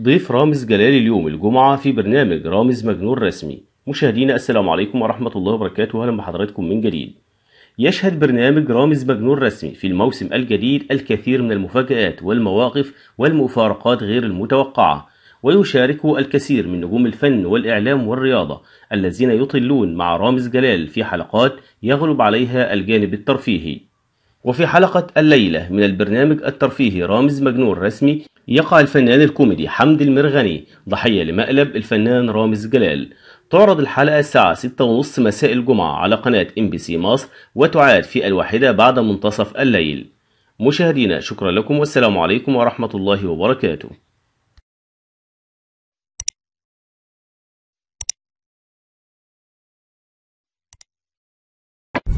ضيف رامز جلال اليوم الجمعة في برنامج رامز مجنون رسمي. مشاهدينا السلام عليكم ورحمة الله وبركاته. أهلا بحضراتكم من جديد. يشهد برنامج رامز مجنون رسمي في الموسم الجديد الكثير من المفاجآت والمواقف والمفارقات غير المتوقعة ويشارك الكثير من نجوم الفن والإعلام والرياضة الذين يطلون مع رامز جلال في حلقات يغلب عليها الجانب الترفيهي. وفي حلقة الليلة من البرنامج الترفيهي رامز مجنون رسمي يقع الفنان الكوميدي حمد المرغني ضحية لمقلب الفنان رامز جلال. تعرض الحلقة الساعة 6:30 مساء الجمعة على قناة إم بي سي مصر وتعاد في الواحدة بعد منتصف الليل. مشاهدينا شكرا لكم والسلام عليكم ورحمة الله وبركاته.